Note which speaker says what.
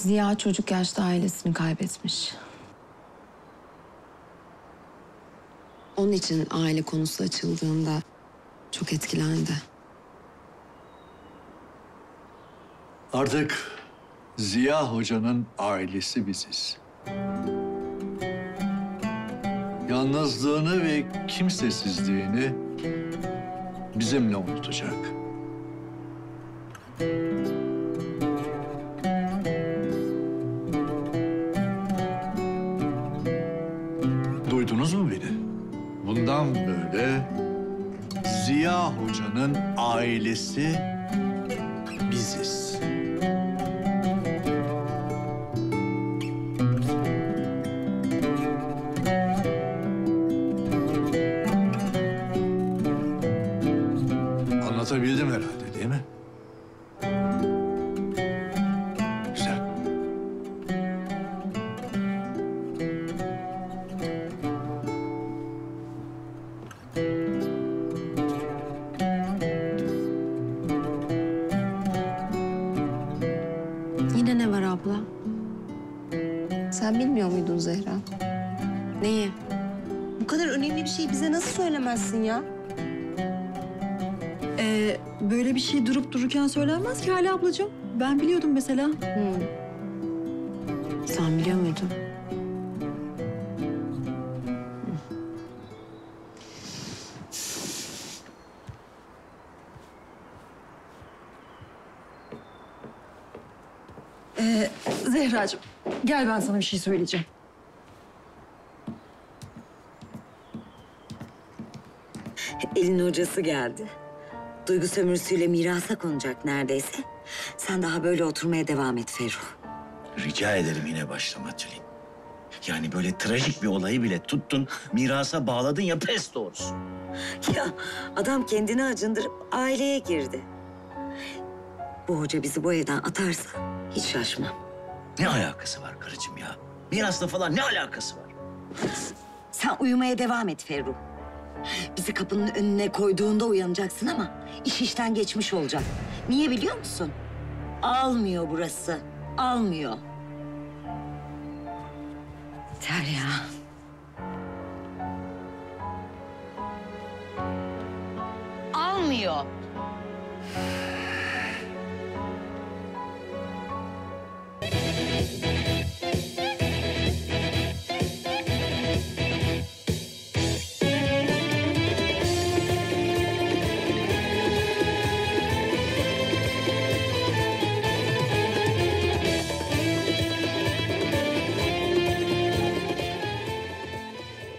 Speaker 1: Ziya çocuk yaşta ailesini kaybetmiş. Onun için aile konusu açıldığında çok etkilendi.
Speaker 2: Artık Ziya Hoca'nın ailesi biziz. Yalnızlığını ve kimsesizliğini bizimle unutacak. Duydunuz mu beni? Bundan böyle Ziya Hoca'nın ailesi biziz. Anlatabildim herhalde değil mi?
Speaker 1: Abla? Sen bilmiyor muydun Zehra? Neyi?
Speaker 3: Bu kadar önemli bir şeyi bize nasıl söylemezsin ya?
Speaker 4: Ee, böyle bir şey durup dururken söylenmez ki Hale ablacığım. Ben biliyordum mesela.
Speaker 1: Hmm. Sen biliyor muydun?
Speaker 4: Ee, Zehracığım gel ben sana bir şey söyleyeceğim.
Speaker 5: Elin hocası geldi. Duygu sömürüsüyle mirasa konacak neredeyse. Sen daha böyle oturmaya devam et Ferruh.
Speaker 6: Rica ederim yine başlama Tülin. Yani böyle trajik bir olayı bile tuttun, mirasa bağladın ya pes doğrusu.
Speaker 5: Ya adam kendini acındırıp aileye girdi. Bu hoca bizi bu evden atarsa hiç şaşmam.
Speaker 6: Ne alakası var karıcığım ya? Mirasla falan ne alakası var?
Speaker 5: Sen uyumaya devam et Ferruh. Bizi kapının önüne koyduğunda uyanacaksın ama iş işten geçmiş olacak. Niye biliyor musun? Almıyor burası. Almıyor. Ter ya. Almıyor.